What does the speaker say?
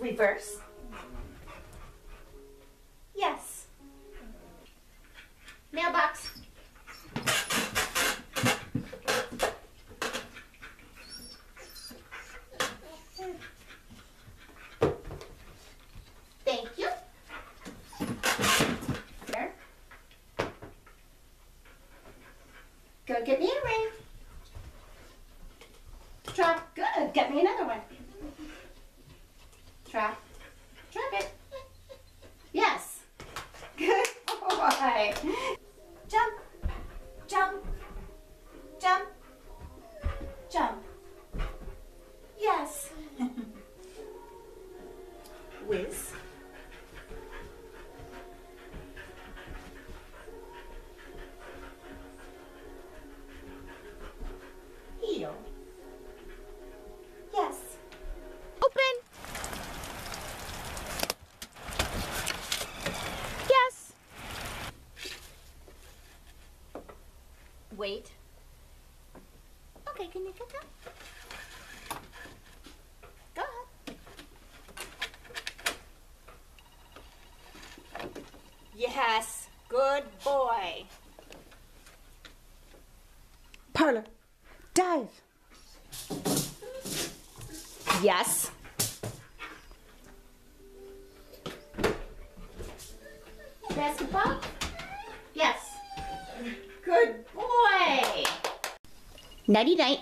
Reverse. Yes. Mailbox. Thank you. Go get me a ring. Try. Good. Get me another one. Try. Drop it. Yes. Good boy. Jump. Jump. Jump. Jump. Yes. Whiz. Wait. Okay, can you get that? Go ahead. Yes, good boy. Parlor. Dive. Yes. Basketball? Yes. Good なりない。